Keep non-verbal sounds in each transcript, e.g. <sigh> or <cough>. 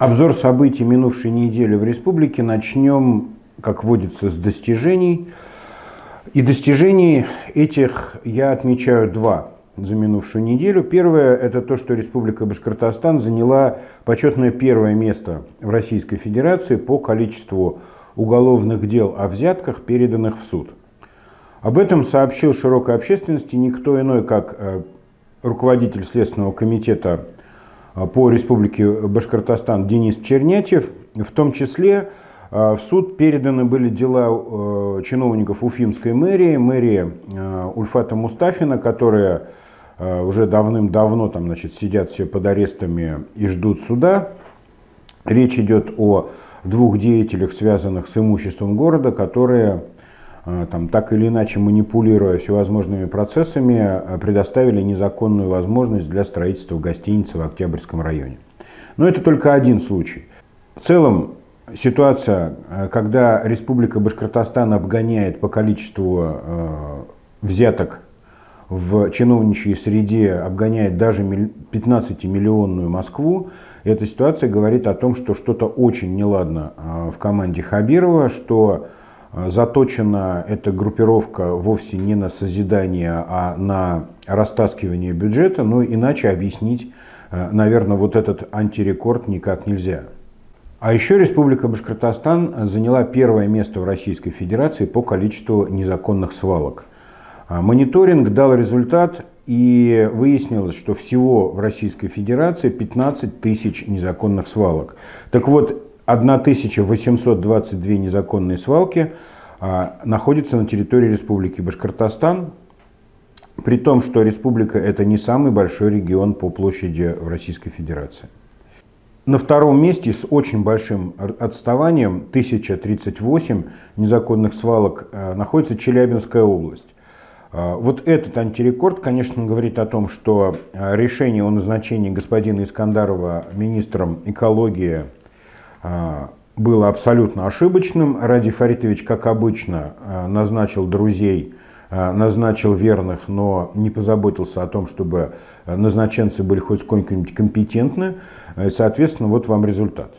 Обзор событий минувшей недели в республике начнем, как водится, с достижений. И достижений этих я отмечаю два за минувшую неделю. Первое – это то, что Республика Башкортостан заняла почетное первое место в Российской Федерации по количеству уголовных дел о взятках, переданных в суд. Об этом сообщил широкой общественности никто иной, как э, руководитель Следственного комитета по Республике Башкортостан Денис Чернятьев. В том числе а, в суд переданы были дела а, чиновников Уфимской мэрии, мэрии Ульфата Мустафина, которые уже давным-давно там, значит, сидят все под арестами и ждут суда. Речь идет о двух деятелях, связанных с имуществом города, которые там, так или иначе манипулируя всевозможными процессами, э, предоставили незаконную возможность для строительства гостиницы в Октябрьском районе. Но это только один случай. В целом ситуация, э, когда Республика Башкортостан обгоняет по количеству взяток в чиновничьей среде, обгоняет даже 15-миллионную Москву, эта ситуация говорит о том, что что-то очень неладно в команде Хабирова, что Э, заточена эта группировка вовсе не на созидание, а на растаскивание бюджета, но иначе объяснить, э, наверное, вот этот антирекорд никак нельзя. А еще Республика Башкортостан заняла первое место в Российской Федерации по количеству незаконных свалок. А мониторинг дал результат, и выяснилось, что всего в Российской Федерации 15 тысяч незаконных свалок. Так вот, 1822 незаконные свалки а, находятся на территории Республики Башкортостан, при том, что республика это не самый большой регион по площади в Российской Федерации. На втором месте с очень большим отставанием 1038 незаконных свалок а, находится Челябинская область. А, вот этот антирекорд, конечно, говорит о том, что решение о назначении господина Искандарова министром экологии было абсолютно ошибочным. Ради Фаритович, как обычно, а, назначил друзей, а, назначил верных, но не позаботился о том, чтобы назначенцы были хоть сколько-нибудь компетентны. И, соответственно, вот вам результат.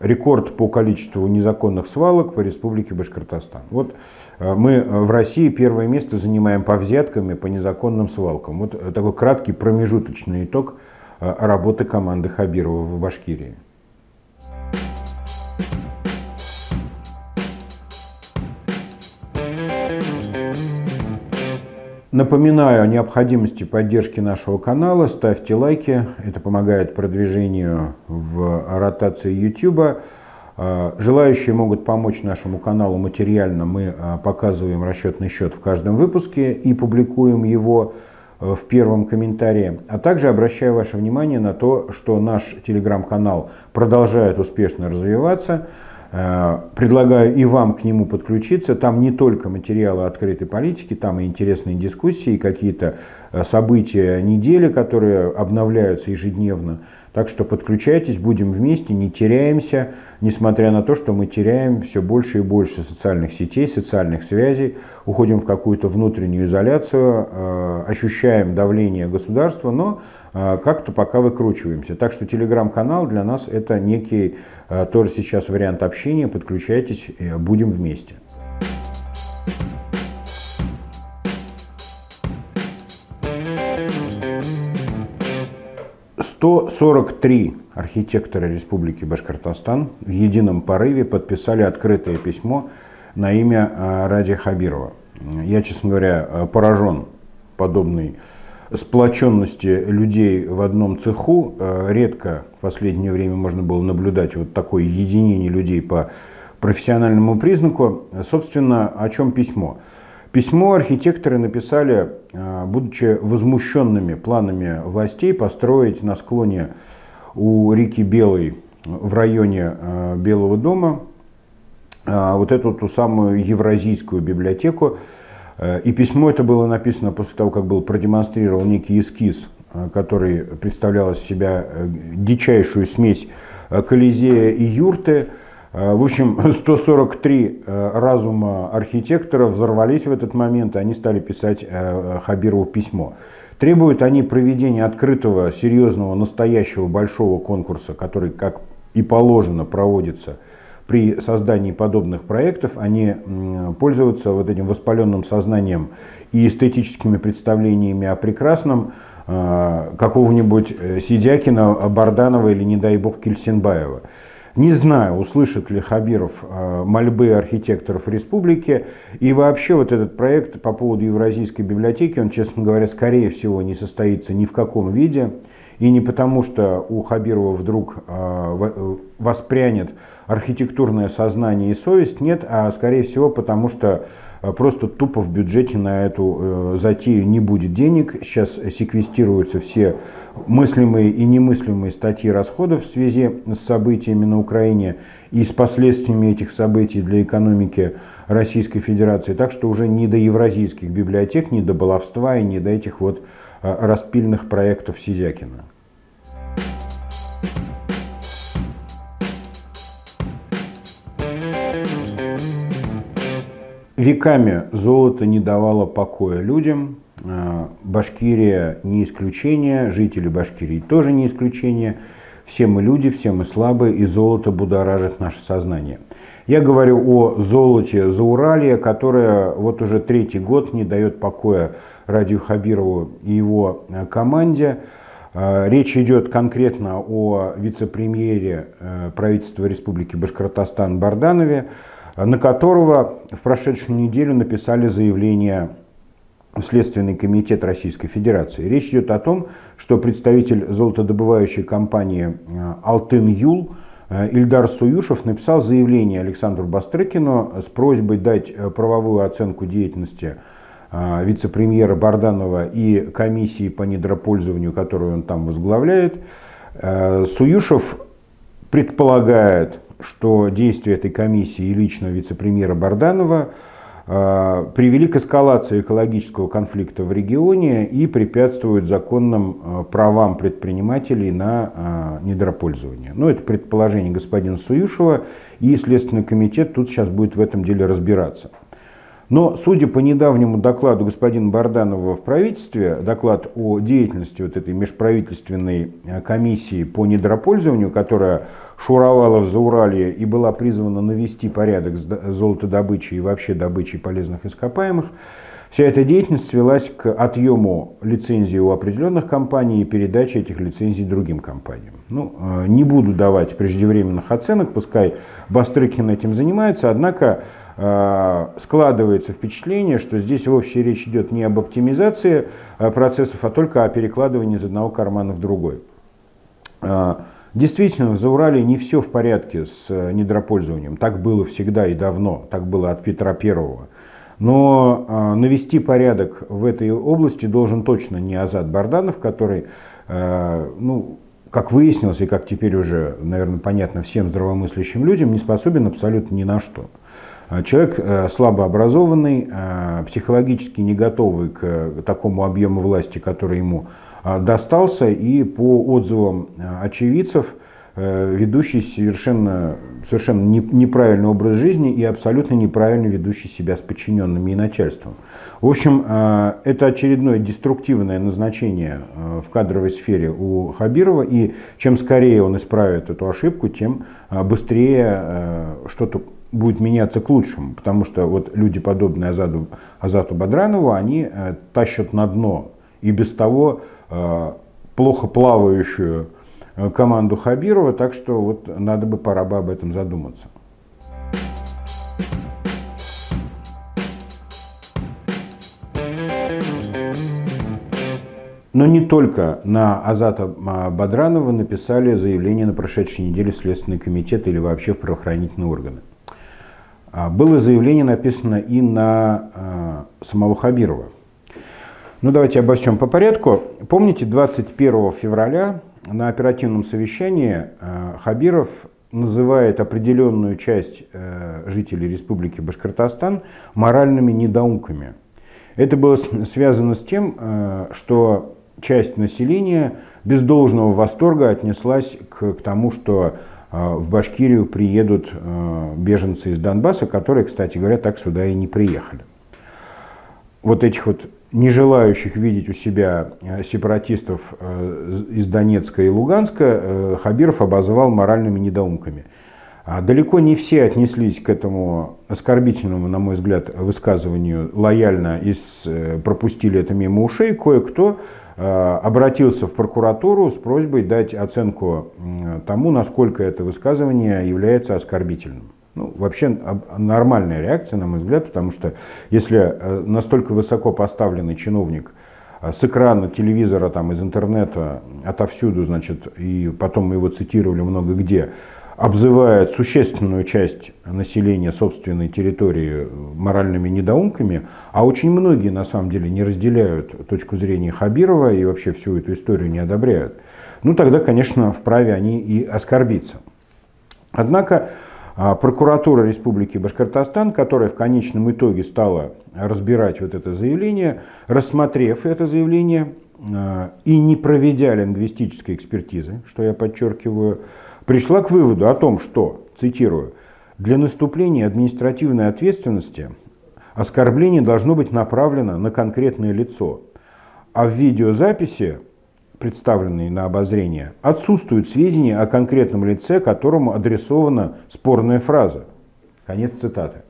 Рекорд по количеству незаконных свалок по республике Башкортостан. Вот мы в России первое место занимаем по взяткам и по незаконным свалкам. Вот такой краткий промежуточный итог работы команды Хабирова в Башкирии. Напоминаю о необходимости поддержки нашего канала. Ставьте лайки, это помогает продвижению в ротации YouTube. А, желающие могут помочь нашему каналу материально. Мы а, показываем расчетный счет в каждом выпуске и публикуем его в первом комментарии. А также обращаю ваше внимание на то, что наш телеграм-канал продолжает успешно развиваться. Э, предлагаю и вам к нему подключиться. Там не только материалы открытой политики, там и интересные дискуссии, какие-то э, события недели, которые обновляются ежедневно. Так что подключайтесь, будем вместе, не теряемся, несмотря на то, что мы теряем все больше и больше социальных сетей, социальных связей, уходим в какую-то внутреннюю изоляцию, э, ощущаем давление государства, но э, как-то пока выкручиваемся. Так что телеграм-канал для нас это некий э, тоже сейчас вариант общения, подключайтесь, будем вместе. 143 архитектора Республики Башкортостан в едином порыве подписали открытое письмо на имя а, Ради Хабирова. Я, честно говоря, а, поражен подобной сплоченности людей в одном цеху. А, редко в последнее время можно было наблюдать вот такое единение людей по профессиональному признаку. Собственно, о чем письмо? Письмо архитекторы написали, а, будучи возмущенными планами властей построить на склоне у реки Белой в районе а, Белого дома а, вот эту ту самую евразийскую библиотеку. И письмо это было написано после того, как был продемонстрирован некий эскиз, который представлял из себя э, дичайшую смесь Колизея и юрты – Э, в общем, <laughs> 143 э, разума архитекторов взорвались в этот момент, и они стали писать э, Хабирову письмо. Требуют они проведения открытого, серьезного, настоящего большого конкурса, который, как и положено проводится при создании подобных проектов, они пользуются вот этим воспаленным сознанием и эстетическими представлениями о прекрасном э, какого-нибудь Сидякина, Барданова или, не дай бог, Кельсинбаева. Не знаю, услышит ли Хабиров э, мольбы архитекторов республики. И вообще вот этот проект по поводу Евразийской библиотеки, он, честно говоря, скорее всего не состоится ни в каком виде. И не потому, что у Хабирова вдруг э, воспрянет архитектурное сознание и совесть, нет, а скорее всего потому, что а просто тупо в бюджете на эту э, затею не будет денег. Сейчас секвестируются все мыслимые и немыслимые статьи расходов в связи с событиями на Украине и с последствиями этих событий для экономики Российской Федерации. Так что уже не до евразийских библиотек, не до баловства и не до этих вот э, распильных проектов Сизякина. Веками золото не давало покоя людям. А, Башкирия не исключение, жители Башкирии тоже не исключение. Все мы люди, все мы слабые, и золото будоражит наше сознание. Я говорю о золоте Зауралья, которое вот уже третий год не дает покоя Радию Хабирову и его а, команде. А, речь идет конкретно о вице-премьере правительства Республики Башкортостан Барданове, на которого в прошедшую неделю написали заявление Следственный комитет Российской Федерации. Речь идет о том, что представитель золотодобывающей компании э, «Алтын Юл» э, Ильдар Суюшев написал заявление Александру Бастрыкину с просьбой дать э, правовую оценку деятельности вице-премьера Барданова и комиссии по недропользованию, которую он там возглавляет. Суюшев предполагает, что действия этой комиссии и лично вице-премьера Барданова э, привели к эскалации экологического конфликта в регионе и препятствуют законным э, правам предпринимателей на э, недропользование. Ну, это предположение господина Суюшева, и Следственный комитет тут сейчас будет в этом деле разбираться. Но, судя по недавнему докладу господина Барданова в правительстве, доклад о деятельности вот этой межправительственной комиссии по недропользованию, которая шуровала в Зауралье и была призвана навести порядок с золотодобычей и вообще добычей полезных ископаемых, вся эта деятельность свелась к отъему лицензии у определенных компаний и передаче этих лицензий другим компаниям. Ну, э, не буду давать преждевременных оценок, пускай Бастрыкин этим занимается, однако э, складывается впечатление, что здесь вовсе речь идет не об оптимизации э, процессов, а только о перекладывании из одного кармана в другой. Действительно, в Заурале не все в порядке с э, недропользованием. Так было всегда и давно, так было от Петра Первого. Но э, навести порядок в этой области должен точно не Азат Барданов, который, э, ну, как выяснилось и как теперь уже, наверное, понятно всем здравомыслящим людям, не способен абсолютно ни на что. Человек слабо образованный, психологически не готовый к такому объему власти, который ему а, достался и по отзывам а, очевидцев, э, ведущий совершенно, совершенно неправильный образ жизни и абсолютно неправильно ведущий себя с подчиненными и начальством. В общем, а, это очередное деструктивное назначение в кадровой сфере у Хабирова, и чем скорее он исправит эту ошибку, тем быстрее что-то будет меняться к лучшему, потому что вот люди, подобные Азаду, Азату Бадранову, они э, тащат на дно и без того Э, плохо плавающую э, команду Хабирова, так что вот надо бы, пора бы об этом задуматься. Но не только на Азата а, Бадранова написали заявление на прошедшей неделе в Следственный комитет или вообще в правоохранительные органы. А, было заявление написано и на а, самого Хабирова. Ну, давайте обо всем по порядку. Помните, 21 февраля на оперативном совещании э, Хабиров называет определенную часть э, жителей Республики Башкортостан моральными недоумками. Это было связано с тем, э, что часть населения без должного восторга отнеслась к, к тому, что в Башкирию приедут беженцы из Донбасса, которые, кстати говоря, так сюда и не приехали. вот этих вот не желающих видеть у себя э, сепаратистов э, из Донецка и Луганска, э, Хабиров обозвал моральными недоумками. А далеко не все отнеслись к этому оскорбительному, на мой взгляд, высказыванию лояльно и пропустили это мимо ушей. Кое-кто обратился в прокуратуру с просьбой дать оценку тому, насколько это высказывание является оскорбительным. Ну, вообще нормальная реакция, на мой взгляд, потому что если э, настолько высоко поставленный чиновник э, с экрана телевизора, там, из интернета, отовсюду, значит, и потом мы его цитировали много где, обзывает существенную часть населения собственной территории моральными недоумками, а очень многие на самом деле не разделяют точку зрения Хабирова и вообще всю эту историю не одобряют, ну тогда, конечно, вправе они и оскорбиться. Однако а прокуратура Республики Башкортостан, которая в конечном итоге стала разбирать вот это заявление, рассмотрев это заявление и не проведя лингвистической экспертизы, что я подчеркиваю, пришла к выводу о том, что, цитирую, для наступления административной ответственности оскорбление должно быть направлено на конкретное лицо, а в видеозаписи представленные на обозрение, отсутствуют сведения о конкретном лице, которому адресована спорная фраза. Конец цитаты.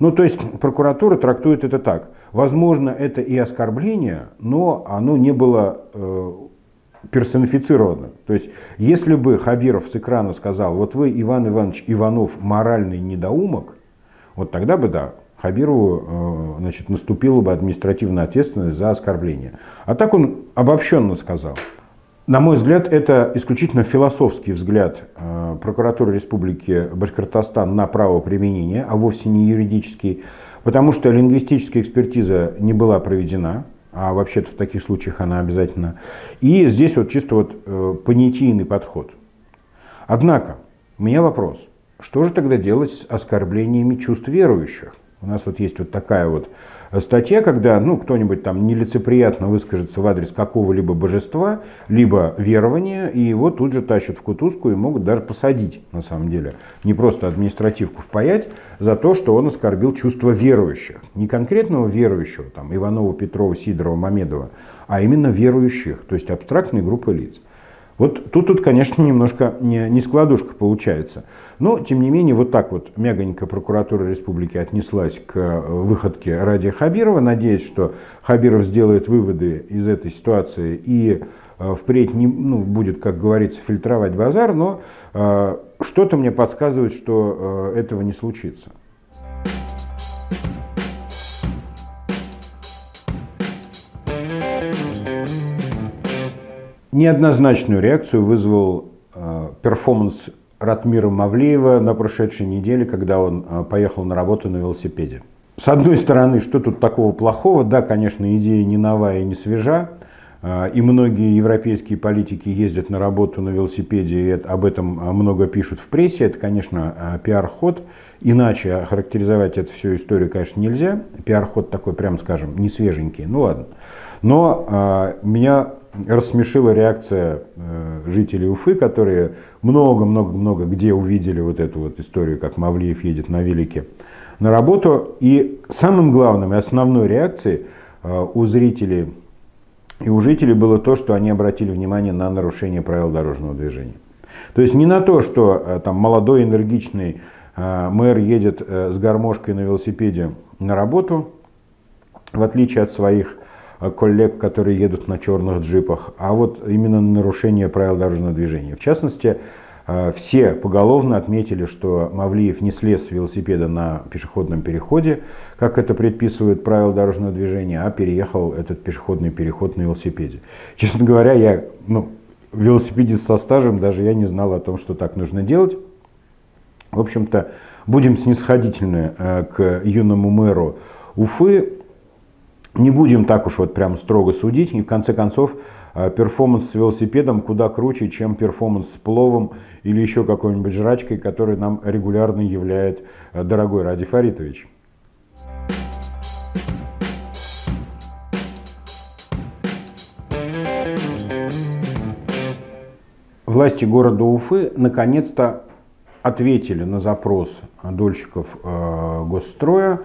Ну, то есть прокуратура трактует это так. Возможно, это и оскорбление, но оно не было э, персонифицировано. То есть, если бы Хабиров с экрана сказал, вот вы, Иван Иванович Иванов, моральный недоумок, вот тогда бы да, Хабирову э, значит, наступила бы административная ответственность за оскорбление. А так он обобщенно сказал. На мой взгляд, это исключительно философский взгляд э, прокуратуры Республики Башкортостан на право применения, а вовсе не юридический, потому что лингвистическая экспертиза не была проведена, а вообще-то в таких случаях она обязательно. И здесь вот чисто вот э, понятийный подход. Однако, у меня вопрос, что же тогда делать с оскорблениями чувств верующих? У нас вот есть вот такая вот статья, когда ну, кто-нибудь там нелицеприятно выскажется в адрес какого-либо божества, либо верования, и его тут же тащат в кутузку и могут даже посадить, на самом деле. Не просто административку впаять за то, что он оскорбил чувство верующих. Не конкретного верующего, там, Иванова, Петрова, Сидорова, Мамедова, а именно верующих, то есть абстрактной группы лиц. Вот тут, тут конечно, немножко не, не складушка получается. Но, тем не менее, вот так вот мягонько прокуратура республики отнеслась к э, выходке Ради Хабирова, надеясь, что Хабиров сделает выводы из этой ситуации и э, впредь не, ну, будет, как говорится, фильтровать базар, но э, что-то мне подсказывает, что э, этого не случится. Неоднозначную реакцию вызвал э, перформанс Ратмира Мавлеева на прошедшей неделе, когда он э, поехал на работу на велосипеде. С одной стороны, что тут такого плохого? Да, конечно, идея не новая и не свежа. Э, и многие европейские политики ездят на работу на велосипеде, и об этом много пишут в прессе. Это, конечно, пиар-ход. Иначе характеризовать эту всю историю, конечно, нельзя. Пиар-ход такой, прям скажем, не свеженький. Ну ладно. Но э, меня рассмешила реакция э, жителей Уфы, которые много-много-много где увидели вот эту вот историю, как Мавлиев едет на велике на работу. И самым главным и основной реакцией э, у зрителей и у жителей было то, что они обратили внимание на нарушение правил дорожного движения. То есть не на то, что э, там молодой энергичный мэр едет с гармошкой на велосипеде на работу, в отличие от своих коллег, которые едут на черных джипах, а вот именно нарушение правил дорожного движения. В частности, э, все поголовно отметили, что Мавлиев не слез с велосипеда на пешеходном переходе, как это предписывают правила дорожного движения, а переехал этот пешеходный переход на велосипеде. Честно говоря, я, ну, велосипедист со стажем, даже я не знал о том, что так нужно делать. В общем-то, будем снисходительны э, к юному мэру Уфы не будем так уж вот прям строго судить. И в конце концов, э, перформанс с велосипедом куда круче, чем перформанс с пловом или еще какой-нибудь жрачкой, который нам регулярно являет э, дорогой Ради Фаритович. Власти города Уфы наконец-то ответили на запрос дольщиков э, госстроя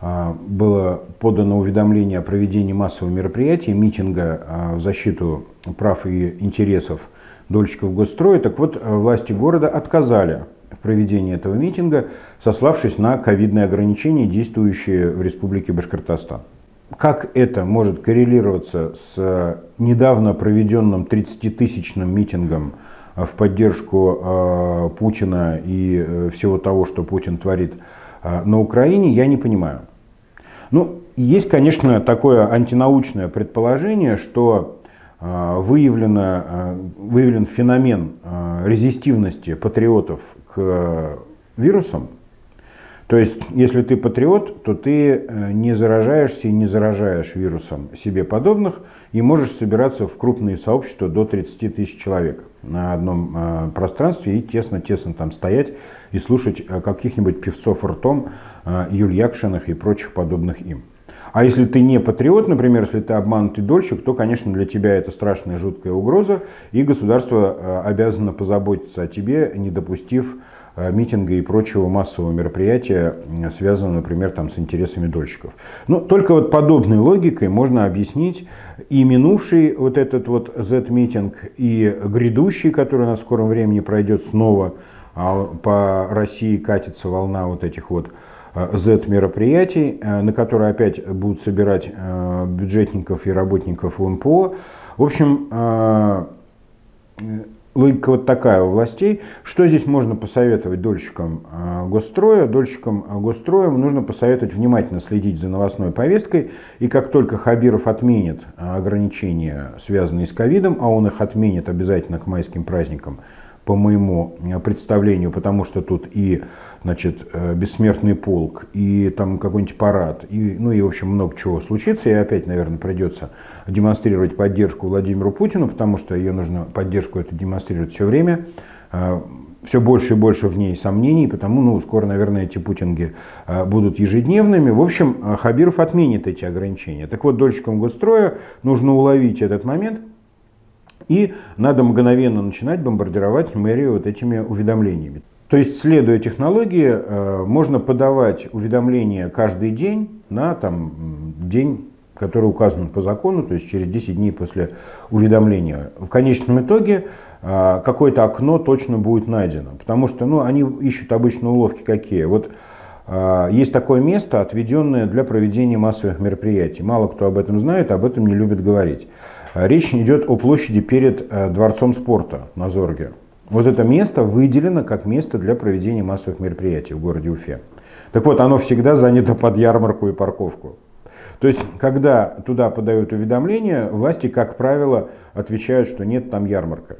было подано уведомление о проведении массового мероприятия, митинга в защиту прав и интересов дольщиков госстроя. Так вот, власти города отказали в проведении этого митинга, сославшись на ковидные ограничения, действующие в Республике Башкортостан. Как это может коррелироваться с недавно проведенным 30-тысячным митингом в поддержку Путина и э, всего того, что Путин творит на Украине, я не понимаю. Ну, есть, конечно, такое антинаучное предположение, что выявлено, выявлен феномен резистивности патриотов к вирусам, то есть, если ты патриот, то ты э, не заражаешься и не заражаешь вирусом себе подобных и можешь собираться в крупные сообщества до 30 тысяч человек на одном э, пространстве и тесно-тесно там стоять и слушать э, каких-нибудь певцов ртом, Юль Якшиных и прочих подобных им. А если ты не патриот, например, если ты обманутый дольщик, то, конечно, для тебя это страшная жуткая угроза, и государство обязано позаботиться о тебе, не допустив Э, митинга и прочего массового мероприятия, связанного, например, там, с интересами дольщиков. Но только вот подобной логикой можно объяснить и минувший вот этот вот Z-митинг, и грядущий, который на скором времени пройдет снова, а по России катится волна вот этих вот э, Z-мероприятий, э, на которые опять будут собирать бюджетников и работников УНПО. В общем, логика вот такая у властей. Что здесь можно посоветовать дольщикам а, госстроя? Дольщикам а, госстроя нужно посоветовать внимательно следить за новостной повесткой. И как только Хабиров отменит а, ограничения, связанные с ковидом, а он их отменит обязательно к майским праздникам, по моему представлению, потому что тут и значит, э, бессмертный полк, и там какой-нибудь парад, и, ну и, в общем, много чего случится, и опять, наверное, придется демонстрировать поддержку Владимиру Путину, потому что ее нужно поддержку эту демонстрировать все время, э, все больше и больше в ней сомнений, потому, ну, скоро, наверное, эти путинги э, будут ежедневными. В общем, Хабиров отменит эти ограничения. Так вот, дольщикам госстроя нужно уловить этот момент, и надо мгновенно начинать бомбардировать мэрию вот этими уведомлениями. То есть, следуя технологии, э, можно подавать уведомления каждый день на там, день, который указан по закону, то есть через 10 дней после уведомления. В конечном итоге э, какое-то окно точно будет найдено, потому что ну, они ищут обычно уловки какие. Вот э, есть такое место, отведенное для проведения массовых мероприятий. Мало кто об этом знает, об этом не любит говорить. Речь идет о площади перед Дворцом спорта на Зорге. Вот это место выделено как место для проведения массовых мероприятий в городе Уфе. Так вот, оно всегда занято под ярмарку и парковку. То есть, когда туда подают уведомления, власти, как правило, отвечают, что нет, там ярмарка.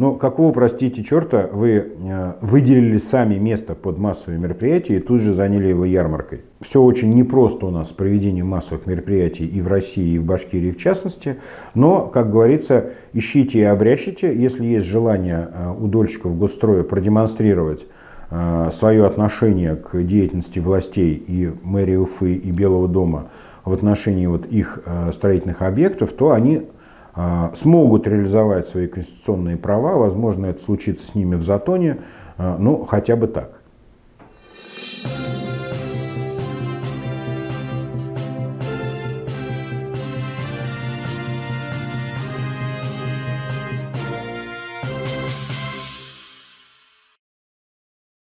Но какого, простите, черта вы э, выделили сами место под массовые мероприятия и тут же заняли его ярмаркой? Все очень непросто у нас с проведением массовых мероприятий и в России, и в Башкирии в частности. Но, как говорится, ищите и обрящите. Если есть желание э, у дольщиков госстроя продемонстрировать э, свое отношение к деятельности властей и мэрии Уфы и Белого дома в отношении вот их строительных объектов, то они а, смогут реализовать свои конституционные права, возможно, это случится с ними в Затоне, а, ну, хотя бы так. Thank you